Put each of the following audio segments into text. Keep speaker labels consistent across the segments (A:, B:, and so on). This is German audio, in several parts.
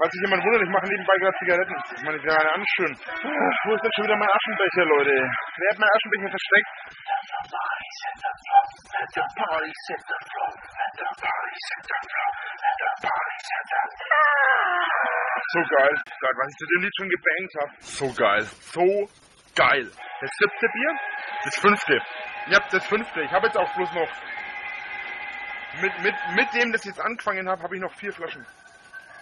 A: Falls sich jemand wundert, ich mache nebenbei gerade Zigaretten. Ich meine, die waren anschön. Wo ist denn schon wieder mein Aschenbecher, Leute? Wer hat meinen Aschenbecher versteckt? So geil. Gott, was ich zu dem Lied schon gebankt habe. So geil. So geil. Das siebte Bier? Das fünfte. Ja, das fünfte. Ich habe jetzt auch bloß noch mit, mit, mit dem, das ich jetzt angefangen habe, habe ich noch vier Flaschen.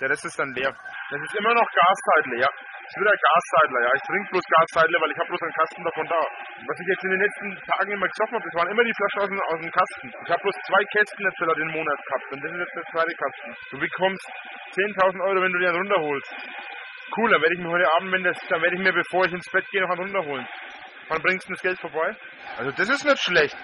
A: Der Rest ist dann leer. Das ist immer noch Gaszeitler, ja. Das ist wieder Gaszeitler, ja. Ich trinke bloß Gaszeitler, weil ich habe bloß einen Kasten davon da. Was ich jetzt in den letzten Tagen immer gesoffen habe, das waren immer die Flaschen aus dem, aus dem Kasten. Ich habe bloß zwei Kästen jetzt wieder den Monat gehabt und das ist jetzt der zweite Kasten. Du bekommst 10.000 Euro, wenn du einen runterholst. Cool, dann werde ich mir heute Abend, wenn das, dann werde ich mir, bevor ich ins Bett gehe, noch einen runterholen. Wann bringst du das Geld vorbei? Also das ist nicht schlecht.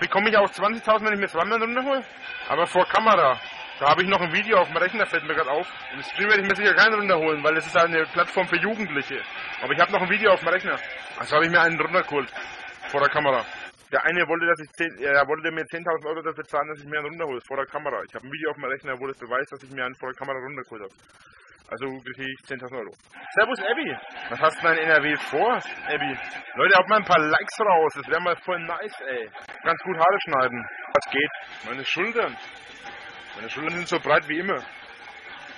A: Bekomme ich auch 20.000, wenn ich mir zweimal runterhole? Aber vor Kamera. Da habe ich noch ein Video auf dem Rechner, fällt mir gerade auf. Im Stream werde ich mir sicher keinen runterholen, weil es ist eine Plattform für Jugendliche. Aber ich habe noch ein Video auf dem Rechner. Also habe ich mir einen runtergeholt. Vor der Kamera. Der eine wollte, dass ich 10, er wollte mir 10.000 Euro dafür zahlen, dass ich mir einen runterhole, vor der Kamera. Ich habe ein Video auf dem Rechner, wo das beweist, dass ich mir einen vor der Kamera runtergeholt habe. Also kriege ich 10.000 Euro. Servus, Abby. Was hast du denn in NRW vor, Abby? Leute, haut mal ein paar Likes raus. Das wäre mal voll nice, ey. Ganz gut Haare schneiden. Was geht? Meine Schultern. Meine Schultern sind so breit wie immer.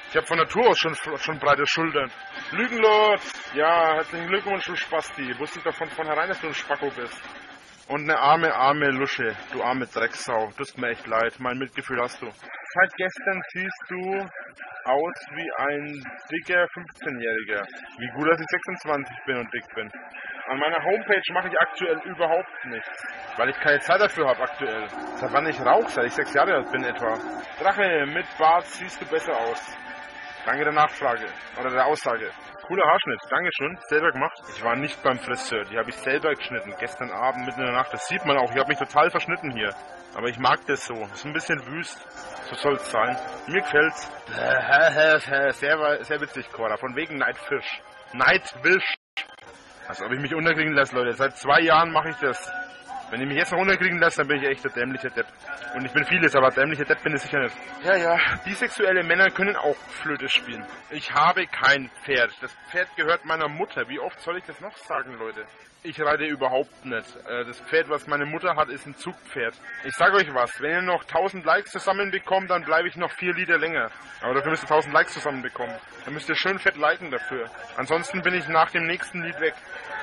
A: Ich habe von Natur aus schon, schon breite Schultern. Lügenlord! Ja, herzlichen Glückwunsch, du Spasti. Wusste ich doch von vornherein, dass du ein Spacko bist. Und eine arme, arme Lusche. Du arme Drecksau. Tust mir echt leid. Mein Mitgefühl hast du. Seit gestern siehst du aus wie ein dicker 15-Jähriger. Wie gut, dass ich 26 bin und dick bin. An meiner Homepage mache ich aktuell überhaupt nichts, weil ich keine Zeit dafür habe aktuell. Seit wann ich rauche, seit ich sechs Jahre alt bin etwa. Drache, mit Bart siehst du besser aus. Danke der Nachfrage oder der Aussage. Cooler Haarschnitt, Dankeschön, selber gemacht. Ich war nicht beim Friseur, die habe ich selber geschnitten, gestern Abend mitten in der Nacht. Das sieht man auch, ich habe mich total verschnitten hier. Aber ich mag das so, ist ein bisschen wüst. So soll es sein. Mir gefällt's. Sehr, sehr witzig, Cora, von wegen Nightfish. Nightwish. Als ob ich mich unterkriegen lasse, Leute. Seit zwei Jahren mache ich das. Wenn ich mich jetzt noch unterkriegen lasse, dann bin ich echt der dämliche Depp. Und ich bin vieles, aber dämliche Depp bin ich sicher nicht. Ja, ja, bisexuelle Männer können auch Flöte spielen. Ich habe kein Pferd. Das Pferd gehört meiner Mutter. Wie oft soll ich das noch sagen, Leute? Ich reite überhaupt nicht. Äh, das Pferd, was meine Mutter hat, ist ein Zugpferd. Ich sage euch was, wenn ihr noch 1000 Likes zusammenbekommt, dann bleibe ich noch vier Lieder länger. Aber dafür müsst ihr 1000 Likes zusammenbekommen. Dann müsst ihr schön fett liken dafür. Ansonsten bin ich nach dem nächsten Lied weg.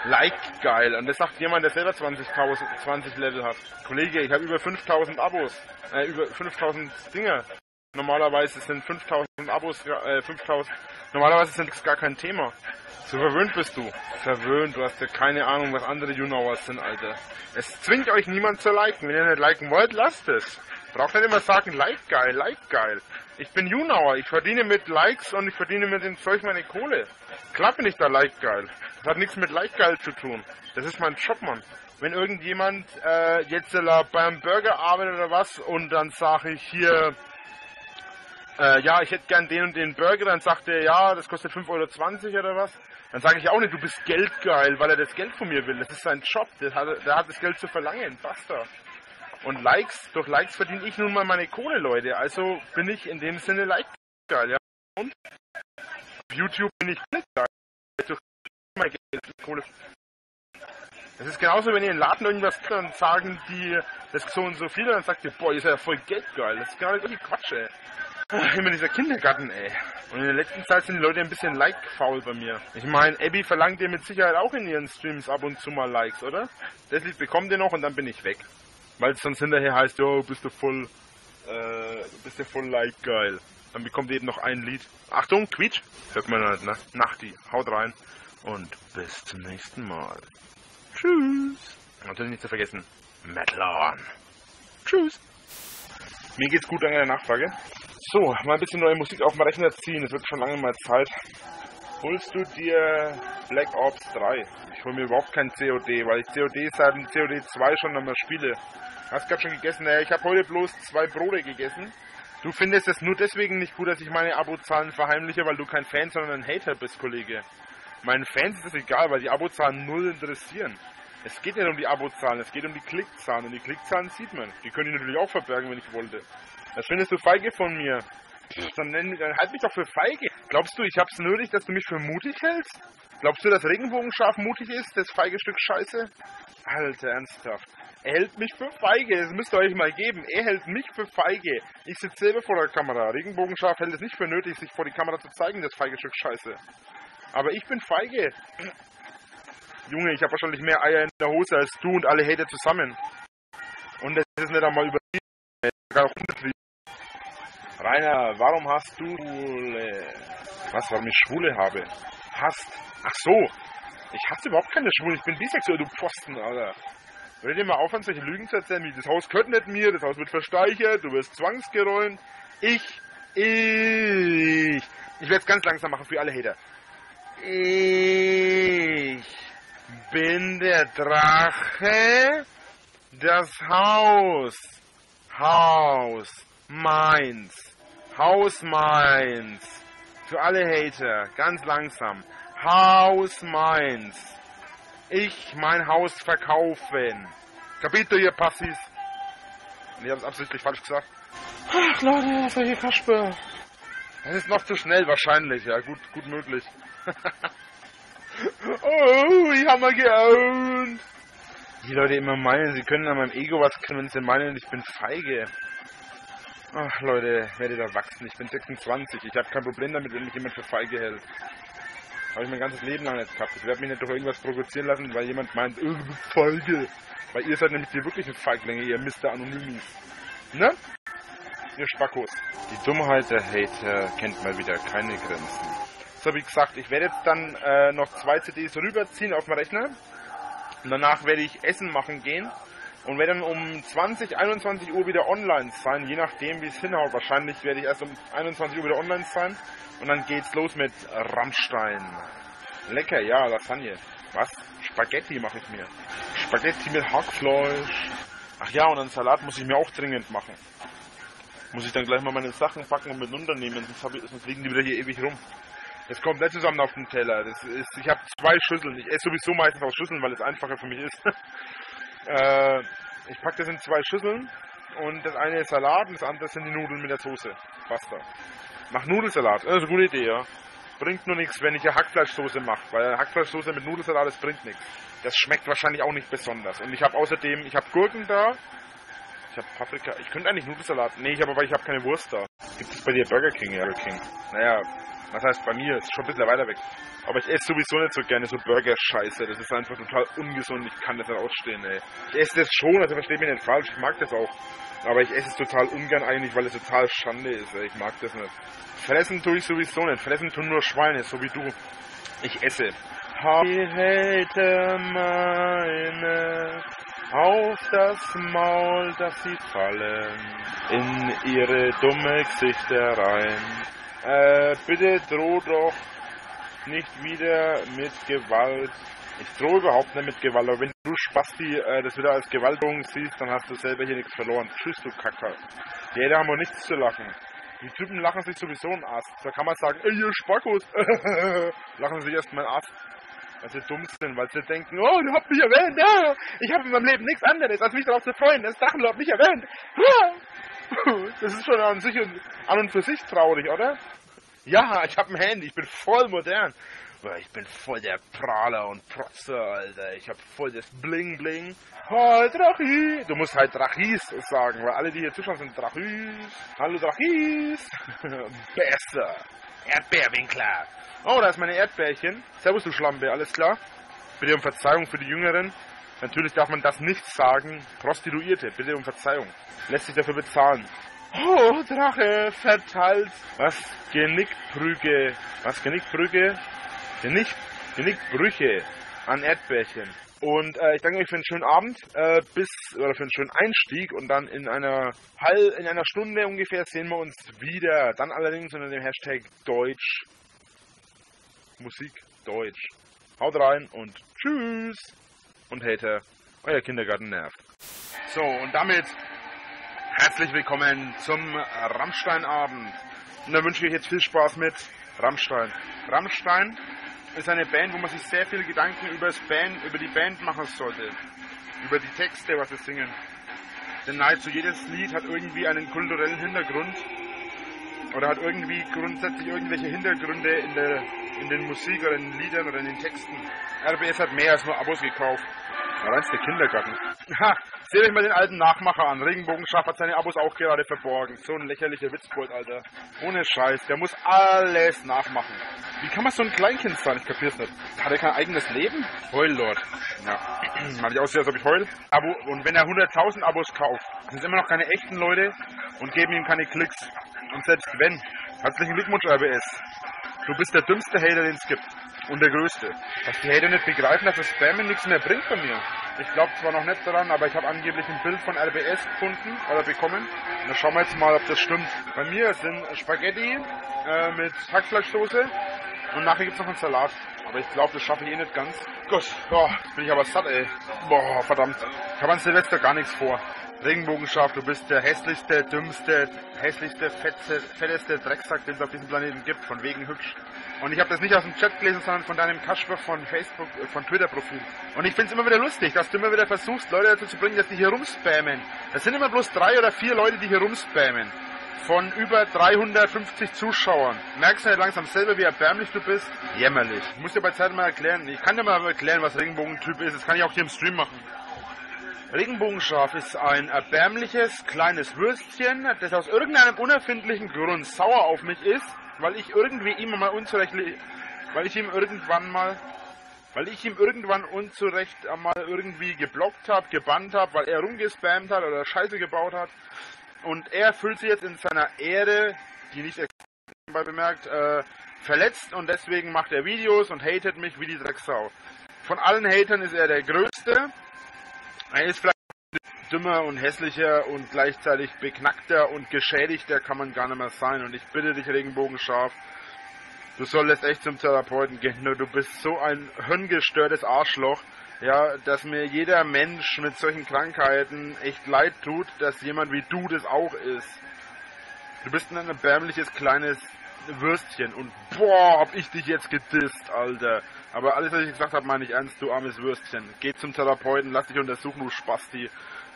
A: Like geil. Und das sagt jemand, der selber 20.000 20 Level hat. Kollege, ich habe über 5000 Abos. Äh, über 5000 Dinger. Normalerweise sind 5000 Abos, äh, 5000, normalerweise sind das gar kein Thema. So verwöhnt bist du. Verwöhnt, du hast ja keine Ahnung, was andere Junauers sind, Alter. Es zwingt euch niemand zu liken. Wenn ihr nicht liken wollt, lasst es. Braucht nicht immer sagen, like geil, like geil. Ich bin Junauer, ich verdiene mit Likes und ich verdiene mit dem Zeug meine Kohle. Klar bin ich da like geil. Das hat nichts mit like geil zu tun. Das ist mein Job, Mann. Wenn irgendjemand äh, jetzt beim Burger arbeitet oder was und dann sage ich hier, äh, ja, ich hätte gern den und den Burger, dann sagt er, ja, das kostet 5,20 Euro oder was. Dann sage ich auch nicht, du bist geldgeil, weil er das Geld von mir will. Das ist sein Job, der hat, der hat das Geld zu verlangen, basta. Und Likes, durch Likes verdiene ich nun mal meine Kohle, Leute. Also bin ich in dem Sinne geil, ja. Und auf YouTube bin ich nicht geil. Durch mein Geld, Kohle. Das ist genauso, wenn ihr in den Laden irgendwas kriegt, dann sagen die, das so und so viel, und dann sagt ihr, boah, ihr seid ja voll geldgeil. Das ist genau das Quatsch, ey. Immer dieser Kindergarten, ey. Und in der letzten Zeit sind die Leute ein bisschen like-faul bei mir. Ich meine, Abby verlangt ihr mit Sicherheit auch in ihren Streams ab und zu mal Likes, oder? Das Lied bekommt ihr noch und dann bin ich weg. Weil es sonst hinterher heißt, jo, bist du voll, äh, bist du voll like-geil. Dann bekommt ihr eben noch ein Lied. Achtung, quietsch. Hört man nicht, ne? Nachti. Haut rein. Und bis zum nächsten Mal. Tschüss. Natürlich nicht zu vergessen, Metal on. Tschüss. Mir geht's gut, danke der Nachfrage. So, mal ein bisschen neue Musik auf dem Rechner ziehen. Es wird schon lange mal Zeit. Holst du dir Black Ops 3? Ich hole mir überhaupt kein COD, weil ich COD seit dem COD 2 schon einmal spiele. Hast gerade schon gegessen? Naja, ich habe heute bloß zwei Brote gegessen. Du findest es nur deswegen nicht gut, dass ich meine Abozahlen verheimliche, weil du kein Fan, sondern ein Hater bist, Kollege. Meinen Fans ist das egal, weil die Abozahlen null interessieren. Es geht nicht um die Abozahlen, es geht um die Klickzahlen. Und die Klickzahlen sieht man. Die könnte ich natürlich auch verbergen, wenn ich wollte. Das findest du feige von mir. Dann, nenn, dann halt mich doch für feige. Glaubst du, ich hab's nötig, dass du mich für mutig hältst? Glaubst du, dass Regenbogenschaf mutig ist, das feige Stück Scheiße? Alter, ernsthaft. Er hält mich für feige, das müsst ihr euch mal geben. Er hält mich für feige. Ich sitze selber vor der Kamera. Regenbogenschaf hält es nicht für nötig, sich vor die Kamera zu zeigen, das feige Stück Scheiße. Aber ich bin feige. Junge, ich habe wahrscheinlich mehr Eier in der Hose als du und alle Hater zusammen. Und das ist nicht einmal übertrieben. Rainer, warum hast du Schwule? Was, warum ich Schwule habe? Hast. Ach so. Ich hasse überhaupt keine Schwule. Ich bin bisexuell, du Pfosten, Alter. Würde dir mal aufhören, solche Lügen zu erzählen, wie das Haus gehört nicht mir, das Haus wird versteichert, du wirst zwangsgeräumt. Ich, ich. Ich werde es ganz langsam machen für alle Hater. Ich bin der Drache, das Haus, Haus, meins, Haus meins. Für alle Hater, ganz langsam. Haus meins. Ich mein Haus verkaufen. Kapito, ihr Passis. Habe es absichtlich falsch gesagt. Ach, Leute, solche Kasper. Das ist noch zu schnell wahrscheinlich, ja, gut, gut möglich. oh, ich habe mal geowned. Die Leute immer meinen, sie können an meinem Ego was können, wenn sie meinen, ich bin feige. Ach Leute, werdet erwachsen. Ich bin 26. Ich habe kein Problem damit, wenn mich jemand für feige hält. Habe ich mein ganzes Leben lang nicht gehabt. Ich werde mich nicht durch irgendwas provozieren lassen, weil jemand meint, bist feige. Weil ihr seid nämlich die wirklichen Feiglinge, ihr Mr. Anonymis. Ne? Ihr Spackos. Die Dummheit der Hater kennt mal wieder keine Grenzen. So wie gesagt, ich werde jetzt dann äh, noch zwei CDs rüberziehen auf dem Rechner. Und danach werde ich Essen machen gehen und werde dann um 20, 21 Uhr wieder online sein, je nachdem wie es hinhaut. Wahrscheinlich werde ich erst um 21 Uhr wieder online sein und dann geht's los mit Rammstein. Lecker, ja, Lasagne. Was? Spaghetti mache ich mir. Spaghetti mit Hackfleisch. Ach ja, und einen Salat muss ich mir auch dringend machen. Muss ich dann gleich mal meine Sachen packen und mit runternehmen, sonst, ich, sonst liegen die wieder hier ewig rum. Das kommt nicht zusammen auf den Teller. Das ist, ich habe zwei Schüsseln. Ich esse sowieso meistens aus Schüsseln, weil es einfacher für mich ist. äh, ich packe das in zwei Schüsseln und das eine ist Salat und das andere sind die Nudeln mit der Soße. Pasta. Mach Nudelsalat. Das ist eine gute Idee, ja. Bringt nur nichts, wenn ich eine Hackfleischsoße mache, weil Hackfleischsoße mit Nudelsalat, das bringt nichts. Das schmeckt wahrscheinlich auch nicht besonders. Und ich habe außerdem, ich habe Gurken da, ich habe Paprika. Ich könnte eigentlich Nudelsalat. Nee, ich habe aber ich habe keine Wurst da. Gibt es bei dir Burger King, Burger King? Naja, was heißt bei mir? Ist schon ein bisschen weiter weg. Aber ich esse sowieso nicht so gerne so Burger-Scheiße. Das ist einfach total ungesund. Ich kann das nicht ausstehen, ey. Ich esse das schon, also versteht mich nicht falsch. Ich mag das auch. Aber ich esse es total ungern eigentlich, weil es total Schande ist. Ey. Ich mag das nicht. Fressen tue ich sowieso nicht. Fressen tun nur Schweine, so wie du. Ich esse. Die Hater meine auf das Maul, dass sie fallen, in ihre dumme Gesichter rein. Äh, bitte droh doch nicht wieder mit Gewalt. Ich drohe überhaupt nicht mit Gewalt, aber wenn du Spasti äh, das wieder als Gewaltdrohung siehst, dann hast du selber hier nichts verloren. Tschüss, du Kacker. Die Jeder haben auch nichts zu lachen. Die Typen lachen sich sowieso ein Ast. Da kann man sagen, ey, ihr Spackos. lachen sie sich erstmal ein Ast weil sie dumm sind, weil sie denken, oh, du hast mich erwähnt, ja, ich habe in meinem Leben nichts anderes, als mich darauf zu freuen, dass Drachenlord mich erwähnt. Das ist schon an, sich und, an und für sich traurig, oder? Ja, ich habe ein Handy, ich bin voll modern. Ich bin voll der Prahler und Protzer, Alter. Ich hab voll das Bling Bling. Hi, Drachis. Du musst halt Drachis sagen, weil alle, die hier zuschauen, sind Drachis. Hallo, Drachis. Besser. Erdbeerwinkler. Oh, da ist meine Erdbärchen. Servus, du Schlampe, alles klar? Bitte um Verzeihung für die Jüngeren. Natürlich darf man das nicht sagen. Prostituierte, bitte um Verzeihung. Lässt sich dafür bezahlen. Oh, Drache, verteilt. Was? Genickbrüche. Was? Genickbrüche? Genick, Genickbrüche an Erdbärchen. Und äh, ich danke euch für einen schönen Abend, äh, bis oder für einen schönen Einstieg und dann in einer Hall, in einer Stunde ungefähr sehen wir uns wieder. Dann allerdings unter dem Hashtag Deutsch Musik Deutsch. Haut rein und tschüss. Und Hater, euer Kindergarten nervt. So, und damit herzlich willkommen zum Rammstein-Abend. Und da wünsche ich euch jetzt viel Spaß mit Rammstein. Rammstein ist eine Band, wo man sich sehr viele Gedanken über, das Band, über die Band machen sollte. Über die Texte, was sie singen. Denn nahezu jedes Lied hat irgendwie einen kulturellen Hintergrund oder hat irgendwie grundsätzlich irgendwelche Hintergründe in, der, in den Musik oder in den Liedern oder in den Texten. RBS hat mehr als nur Abos gekauft. Reinste Kindergarten. Ha, seht euch mal den alten Nachmacher an. Regenbogenschaf hat seine Abos auch gerade verborgen. So ein lächerlicher Witzbold, Alter. Ohne Scheiß. Der muss alles nachmachen. Wie kann man so ein Kleinkind sein? Ich kapier's nicht. Hat er kein eigenes Leben? Heullord. Ja. Mal nicht aussehen, als ob ich heul. Abo, und wenn er 100.000 Abos kauft, sind es immer noch keine echten Leute und geben ihm keine Klicks. Und selbst wenn, herzlichen Glückwunsch, RBS. Du bist der dümmste Hater, den es gibt. Und der größte. Was die Hater nicht begreifen, dass das Spammen nichts mehr bringt bei mir. Ich glaube zwar noch nicht daran, aber ich habe angeblich ein Bild von RBS gefunden oder bekommen. Dann schauen wir jetzt mal, ob das stimmt. Bei mir sind Spaghetti äh, mit Hackfleischsoße und nachher gibt's noch einen Salat. Aber ich glaube, das schaffe ich eh nicht ganz. Gott, oh, bin ich aber satt, ey. Boah, verdammt. Ich habe an Silvester gar nichts vor. Regenbogenschaf, du bist der hässlichste, dümmste, hässlichste, fetze, fetteste Drecksack, den es auf diesem Planeten gibt, von wegen hübsch. Und ich habe das nicht aus dem Chat gelesen, sondern von deinem Kasper von Facebook, äh, von Twitter-Profil. Und ich finde es immer wieder lustig, dass du immer wieder versuchst, Leute dazu zu bringen, dass die hier rumspammen. Es sind immer bloß drei oder vier Leute, die hier rumspammen. Von über 350 Zuschauern. Merkst du nicht langsam selber, wie erbärmlich du bist? Jämmerlich. Ich muss dir bei Zeit mal erklären. Ich kann dir mal erklären, was Regenbogentyp ist. Das kann ich auch hier im Stream machen. Regenbogenschaf ist ein erbärmliches kleines Würstchen, das aus irgendeinem unerfindlichen Grund sauer auf mich ist, weil ich irgendwie ihm mal unzurecht, weil ich ihm irgendwann mal, weil ich ihm irgendwann unzurecht einmal irgendwie geblockt habe, gebannt habe, weil er rumgespammt hat oder Scheiße gebaut hat. Und er fühlt sich jetzt in seiner Ehre, die nicht bei bemerkt, äh, verletzt und deswegen macht er Videos und hatet mich wie die Drecksau. Von allen Hatern ist er der Größte er ist vielleicht dümmer und hässlicher und gleichzeitig beknackter und geschädigter kann man gar nicht mehr sein. Und ich bitte dich, Regenbogenschaf, du solltest echt zum Therapeuten gehen. Nur du bist so ein hirngestörtes Arschloch, ja, dass mir jeder Mensch mit solchen Krankheiten echt leid tut, dass jemand wie du das auch ist. Du bist ein erbärmliches kleines Würstchen und boah, hab ich dich jetzt gedisst, Alter. Aber alles, was ich gesagt habe, meine ich ernst, du armes Würstchen. Geh zum Therapeuten, lass dich untersuchen, du Spasti.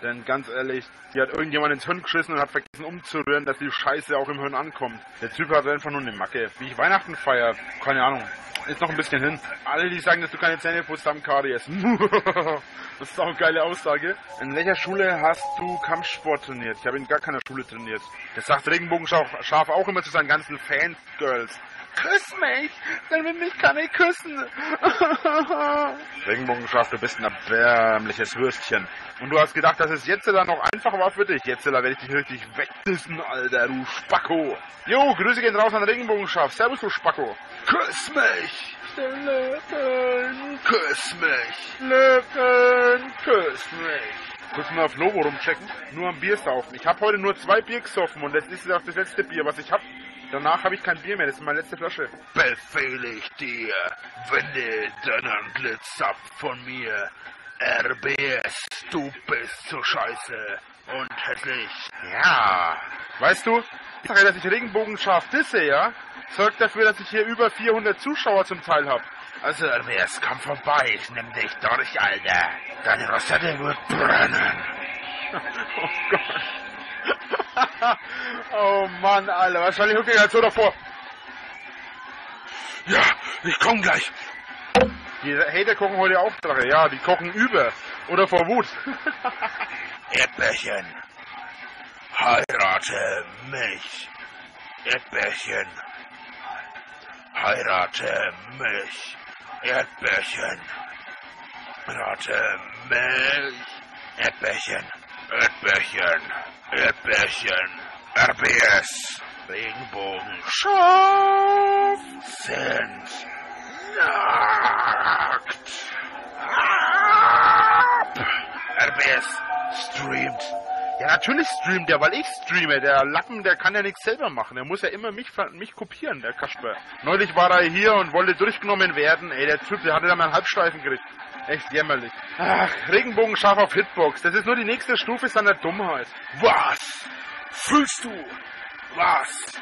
A: Denn ganz ehrlich, die hat irgendjemand ins Hirn geschissen und hat vergessen umzurühren, dass die Scheiße auch im Hirn ankommt. Der Typ hat einfach nur eine Macke. Wie ich Weihnachten feier, keine Ahnung. Ist noch ein bisschen hin. Alle, die sagen, dass du keine Zähne putzt, haben Karies. das ist auch eine geile Aussage. In welcher Schule hast du Kampfsport trainiert? Ich habe in gar keiner Schule trainiert. Das sagt Regenbogenschaf auch immer zu seinen ganzen Fangirls. Küss mich! Dann will mich keiner küssen. Regenbogenschaf, du bist ein erbärmliches Würstchen. Und du hast gedacht, dass es jetzt dann noch einfach war für dich. Jetzt werde ich dich richtig wegdissen, Alter, du Spacko. Jo, Grüße gehen raus an Regenbogenschaf. Servus, du Spacko. Küss mich! Löwen, küss mich! Löwen, küss mich! Kurz mal auf Lobo rumchecken. Nur am Bier saufen. Ich habe heute nur zwei Bier gesoffen und das ist auch das letzte Bier, was ich habe. Danach habe ich kein Bier mehr, das ist meine letzte Flasche. Befehle ich dir, wende dein Antlitz ab von mir. RBS, du bist so scheiße und hässlich. Ja. Weißt du, ich sage, dass ich Regenbogenschaf disse, ja, sorgt dafür, dass ich hier über 400 Zuschauer zum Teil habe. Also, RBS, komm vorbei, ich nimm dich durch, Alter. Deine Rosette wird brennen. oh Gott. oh Mann, Alter, wahrscheinlich hüpft ihr halt so davor. Ja, ich komm gleich. Die Hater kochen heute auch Drache, ja, die kochen über. Oder vor Wut. Erdbärchen, heirate mich. Erdbärchen, heirate mich. Erdbärchen, heirate mich. Erdbärchen, Erdbärchen. Erdbärchen, RBS, Regenbogen, scharf sind nackt. RBS streamt. Ja, natürlich streamt er, weil ich streame. Der Lappen, der kann ja nichts selber machen. Der muss ja immer mich, mich kopieren, der Kasper. Neulich war er hier und wollte durchgenommen werden. Ey, der Typ, der hatte da mal einen Halbsteifen gekriegt. Echt jämmerlich. Ach, Regenbogen scharf auf Hitbox. Das ist nur die nächste Stufe seiner Dummheit. Was? Fühlst du? Was?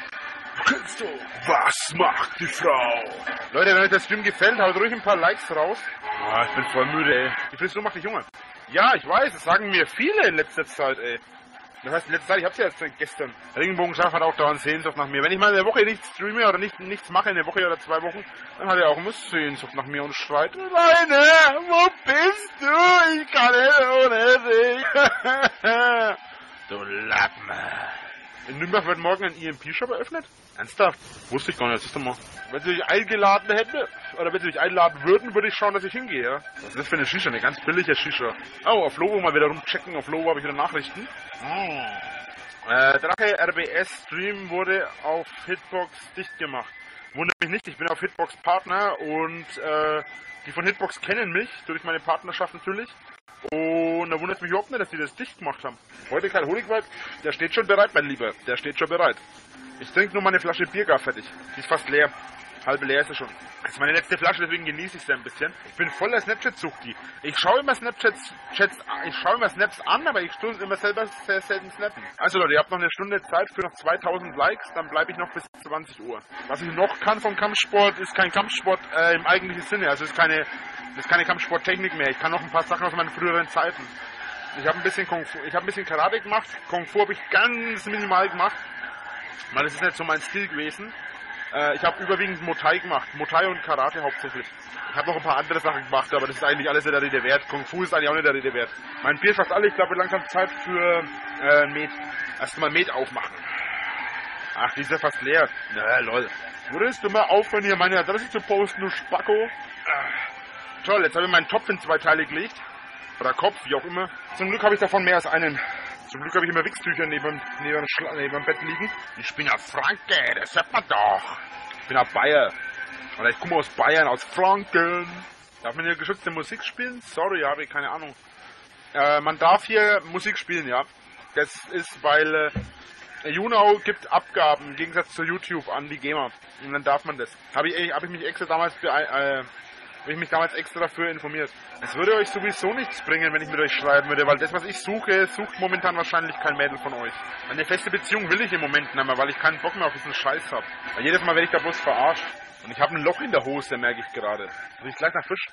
A: Kennst du? Was macht die Frau? Leute, wenn euch der Stream gefällt, haut ruhig ein paar Likes raus. Ah, ich bin voll müde, ey. Die Frisur macht dich Junge. Ja, ich weiß, das sagen mir viele in letzter Zeit, ey. Das heißt, letzte Zeit, ich hab's ja jetzt gestern. Regenbogenschaf hat auch dauernd Sehnsucht nach mir. Wenn ich mal in der Woche nicht streame oder nicht, nichts mache, in der Woche oder zwei Wochen, dann hat er auch immer Sehnsucht nach mir und schreit, Leine, wo bist du? Ich kann nicht ohne dich. du Lappen. In Nürnberg wird morgen ein EMP-Shop eröffnet? Ernsthaft? Wusste ich gar nicht, siehst du mal. Wenn sie dich eingeladen hätten, oder wenn sie dich einladen würden, würde ich schauen, dass ich hingehe, ja? Was ist das für eine Shisha? Eine ganz billige Shisha. Oh, auf Lobo mal wieder rumchecken. Auf Lobo habe ich wieder Nachrichten. Oh. Äh, Drache RBS Stream wurde auf Hitbox dicht gemacht. Wundert mich nicht, ich bin auf Hitbox Partner und äh, die von Hitbox kennen mich, durch meine Partnerschaft natürlich. Und da wundert mich überhaupt nicht, dass die das dicht gemacht haben. Heute kein Honigwald, der steht schon bereit, mein Lieber. Der steht schon bereit. Ich trinke nur meine Flasche Bier gar fertig. Die ist fast leer. Halbe leer ist sie schon. Das ist meine letzte Flasche, deswegen genieße ich sie ein bisschen. Ich bin voller Snapchat-Suchti. Ich schaue immer Snapchats, Chats, ich schaue immer Snaps an, aber ich tue immer selber sehr selten snappen. Also Leute, ihr habt noch eine Stunde Zeit für noch 2000 Likes, dann bleibe ich noch bis 20 Uhr. Was ich noch kann vom Kampfsport, ist kein Kampfsport äh, im eigentlichen Sinne. Also ist keine, ist keine Kampfsporttechnik mehr. Ich kann noch ein paar Sachen aus meinen früheren Zeiten. Ich habe ein bisschen Kung Fu, ich habe ein bisschen Karate gemacht. Kung Fu habe ich ganz minimal gemacht. Weil das ist nicht so mein Stil gewesen. Äh, ich habe überwiegend Motai gemacht. Motai und Karate hauptsächlich. Ich habe noch ein paar andere Sachen gemacht, aber das ist eigentlich alles in der Rede wert. Kung Fu ist eigentlich auch nicht der Rede wert. Mein Bier ist fast alle. Ich glaube, langsam Zeit für äh, Met. Erstmal Met aufmachen. Ach, die ist ja fast leer. Na, lol. Würdest du mal aufhören, hier meine Adresse zu posten, du Spacko? Ach, toll, jetzt habe ich meinen Topf in zwei Teile gelegt. Oder Kopf, wie auch immer. Zum Glück habe ich davon mehr als einen. Zum Glück habe ich immer Wichstücher neben, neben, neben dem Bett liegen. Ich bin ja Franke, das hört man doch. Ich bin ja Bayer. Oder ich komme aus Bayern, aus Franken. Darf man hier geschützte Musik spielen? Sorry, habe ich keine Ahnung. Äh, man darf hier Musik spielen, ja. Das ist, weil äh, Juno gibt Abgaben im Gegensatz zu YouTube an die GEMA. Und dann darf man das. Habe ich, hab ich mich extra damals für, äh, habe ich mich damals extra dafür informiert. Es würde euch sowieso nichts bringen, wenn ich mit euch schreiben würde, weil das, was ich suche, sucht momentan wahrscheinlich kein Mädel von euch. Eine feste Beziehung will ich im Moment nicht mehr, weil ich keinen Bock mehr auf diesen Scheiß habe. Weil jedes Mal werde ich da bloß verarscht. Und ich habe ein Loch in der Hose, merke ich gerade. Riecht gleich nach Fisch.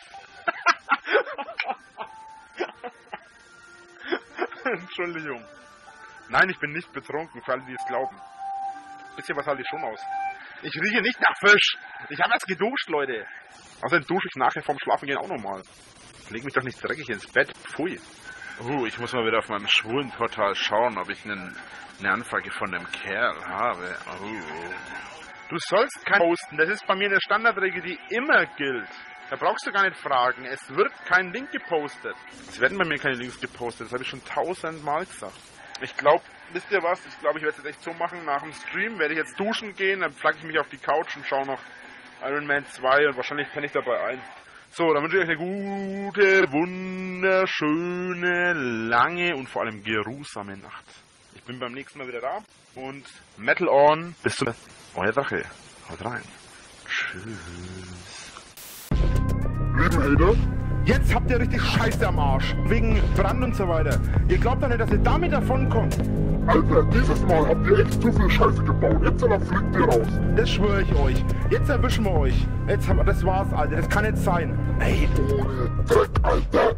A: Entschuldigung. Nein, ich bin nicht betrunken, für alle, die es glauben. Bisschen was halte ich schon aus. Ich rieche nicht nach Fisch. Ich habe erst geduscht, Leute. Außerdem dusche ich nachher vorm Schlafengehen auch nochmal. Leg mich doch nicht dreckig ins Bett. Pfui. Uh, ich muss mal wieder auf meinem schwulen Portal schauen, ob ich einen, eine Anfrage von einem Kerl habe. Uh. Du sollst kein posten. Das ist bei mir eine Standardregel, die immer gilt. Da brauchst du gar nicht fragen. Es wird kein Link gepostet. Es werden bei mir keine Links gepostet. Das habe ich schon tausendmal gesagt. Ich glaube, wisst ihr was? Ich glaube, ich werde es jetzt echt so machen. Nach dem Stream werde ich jetzt duschen gehen, dann flagge ich mich auf die Couch und schaue noch Iron Man 2 und wahrscheinlich penne ich dabei ein. So, dann wünsche ich euch eine gute, wunderschöne, lange und vor allem geruhsame Nacht. Ich bin beim nächsten Mal wieder da und Metal On. Bis zum Euer Drache. Haut rein. Tschüss.
B: Lieben Hater,
A: Jetzt habt ihr richtig Scheiße am Arsch. Wegen Brand und so weiter. Ihr glaubt doch nicht, dass ihr damit davonkommt.
B: Alter, dieses Mal habt ihr echt zu viel Scheiße gebaut. Jetzt aber fliegt ihr raus.
A: Das schwöre ich euch. Jetzt erwischen wir euch. Jetzt haben wir, das war's, Alter. Das kann nicht sein. Ey,
B: Ohne Dreck, Alter.